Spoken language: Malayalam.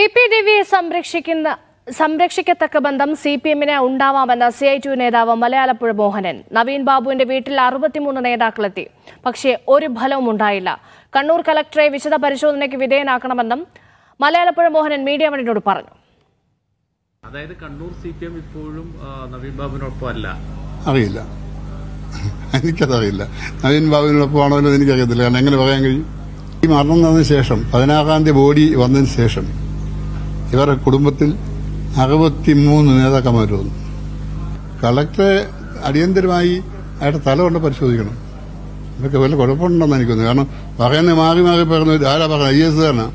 ടി പി രവിയെ സംരക്ഷിക്കുന്ന സംരക്ഷിക്കത്തക്ക ബന്ധം സി പി എമ്മിന് ഉണ്ടാവാമെന്ന സി ഐ ടു നേതാവ് മലയാളപ്പുഴ മോഹനൻ നവീൻ ബാബുവിന്റെ വീട്ടിൽ അറുപത്തിമൂന്ന് നേതാക്കളെത്തി. പക്ഷേ ഒരു ഫലവും ഉണ്ടായില്ല. കണ്ണൂർ കലക്ടറെ വിശദ പരിശോധനയ്ക്ക് വിധേയനാക്കണമെന്നും മലയാളപ്പുഴ മോഹനൻ മീഡിയ വണിനോട് പറഞ്ഞു. അതായത് കണ്ണൂർ സി പി എം ഇപ്പോഴും നവീൻ ബാബുവിനൊപ്പം അല്ല അറിയില്ല. എനിക്കതറിയില്ല. നവീൻ ബാബുവിനൊപ്പമാണോ എന്ന് എനിക്കറിയത്തില്ല. കാരണം എങ്ങനെ പറയാൻ കഴിയും? ഈ മരണം നടന്നതിന് ശേഷം പതിനാറാം തീയതി ബോഡി വന്നതിന് ശേഷം ഇവരുടെ കുടുംബത്തിൽ അറുപത്തിമൂന്ന് നേതാക്കന്മാർ വന്നു. കളക്ടറെ അടിയന്തരമായി അയാളുടെ തല കൊണ്ട് പരിശോധിക്കണം. ഇതൊക്കെ വല്ല കുഴപ്പമുണ്ടെന്ന് എനിക്കൊന്നു കാരണം പറയുന്നത് മാറി മാറി പറഞ്ഞു ആരാ പറഞ്ഞത് ഐ എസ് കാരനാണ്